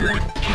Yeah.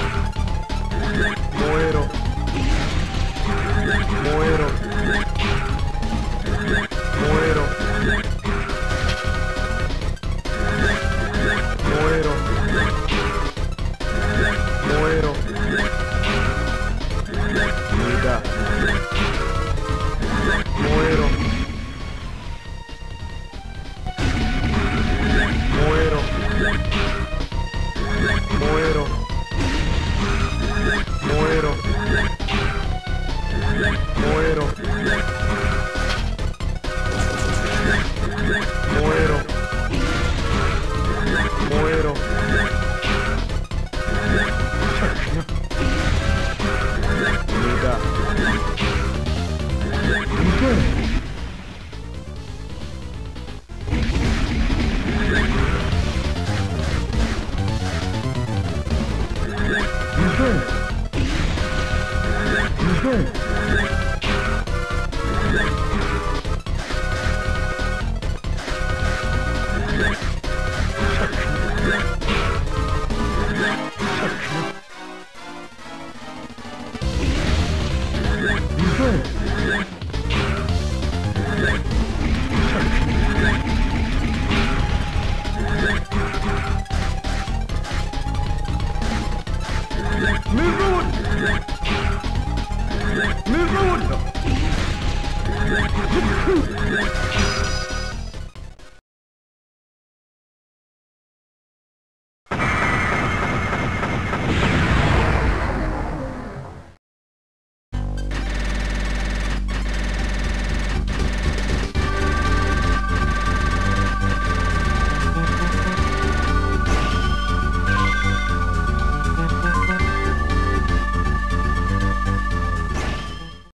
Milrun!